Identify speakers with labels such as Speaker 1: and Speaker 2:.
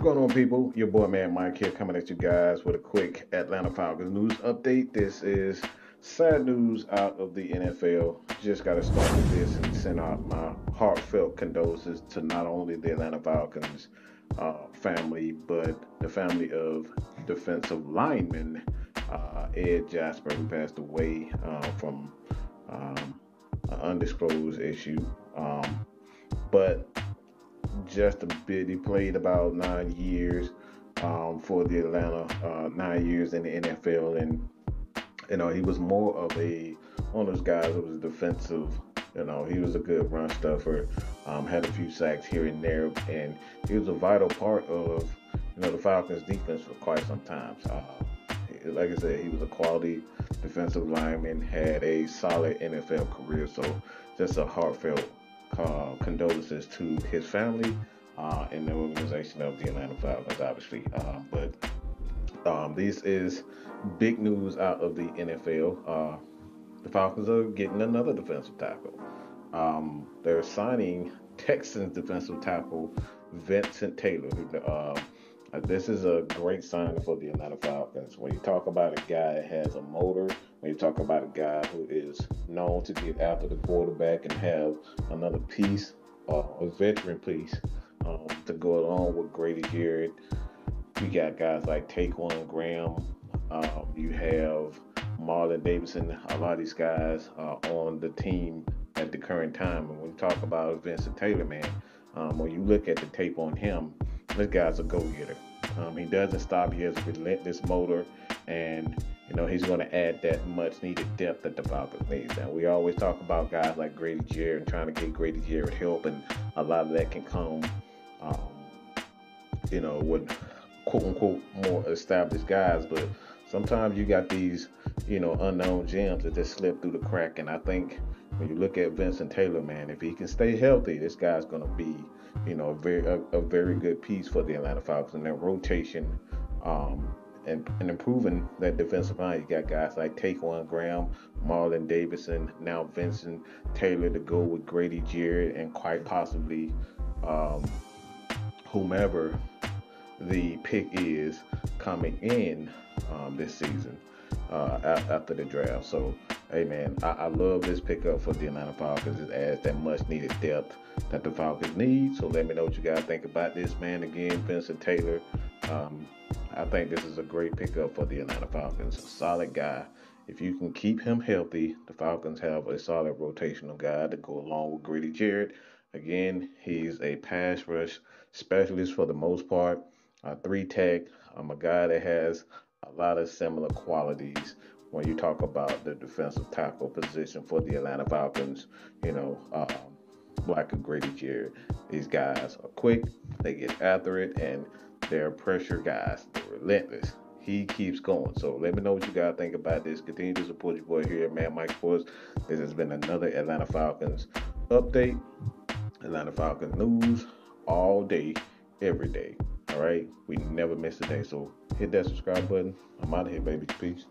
Speaker 1: going on, people? Your boy, Mad Mike here, coming at you guys with a quick Atlanta Falcons news update. This is sad news out of the NFL. Just got to start with this and send out my heartfelt condolences to not only the Atlanta Falcons uh, family, but the family of defensive lineman uh, Ed Jasper, who passed away uh, from um, an undisclosed issue. Um, but just a bit. He played about nine years um, for the Atlanta, uh, nine years in the NFL, and you know he was more of a one of those guys that was defensive. You know, he was a good run stuffer. Um, had a few sacks here and there, and he was a vital part of you know the Falcons' defense for quite some time. Uh, like I said, he was a quality defensive lineman, had a solid NFL career. So just a heartfelt uh, condolences to his family uh, and the organization of the Atlanta Falcons, obviously. Uh, but um, this is big news out of the NFL. Uh, the Falcons are getting another defensive tackle. Um, they're signing Texans defensive tackle Vincent Taylor. Uh, this is a great sign for the Atlanta Falcons. When you talk about a guy that has a motor, when you talk about a guy who is known to get after the quarterback and have another piece, uh, a veteran piece, um, to go along with Grady Jarrett. You got guys like Ta'Quon Graham. Um, you have Marlon Davidson. A lot of these guys are on the team at the current time. And when you talk about Vincent Taylor, man, um, when you look at the tape on him, this guy's a go-getter. Um, he doesn't stop. He has relentless motor, and you know he's going to add that much needed depth that the Falcons need. Now, we always talk about guys like Grady Jarrett and trying to get Grady Jarrett help, and a lot of that can come, um, you know, with quote unquote more established guys. But sometimes you got these, you know, unknown gems that just slip through the crack. And I think when you look at Vincent Taylor, man, if he can stay healthy, this guy's going to be you know, a very a, a very good piece for the Atlanta Falcons and their rotation. Um, and, and, improving that defensive line. You got guys like Ta'Quon Graham, Marlon Davidson, now Vincent Taylor to go with Grady Jarrett, and quite possibly um, whomever the pick is coming in um, this season uh, after the draft. So, hey man, I, I, love this pickup for the Atlanta Falcons. It adds that much needed depth that the Falcons need. So let me know what you guys think about this man. Again, Vincent Taylor. Um, I think this is a great pickup for the Atlanta Falcons. Solid guy. If you can keep him healthy, the Falcons have a solid rotational guy to go along with Grady Jarrett. Again, he's a pass rush specialist for the most part. A three tech. I'm a guy that has a lot of similar qualities when you talk about the defensive tackle position for the Atlanta Falcons. You know, um, like a Grady Jarrett. These guys are quick, they get after it, and they're pressure guys. Relentless. He keeps going. So let me know what you guys think about this. Continue to support your boy here, Mad Mike Sports. This has been another Atlanta Falcons update. Atlanta Falcons news all day, every day. All right, we never miss a day. So hit that subscribe button. I'm out of here, baby. Peace.